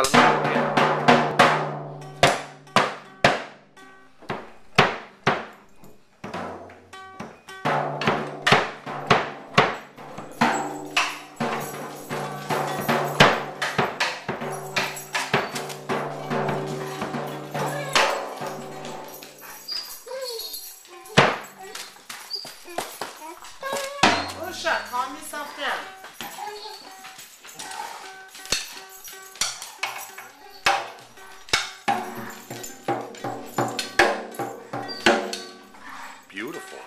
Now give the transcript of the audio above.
ela não quer. Calm yourself beautiful.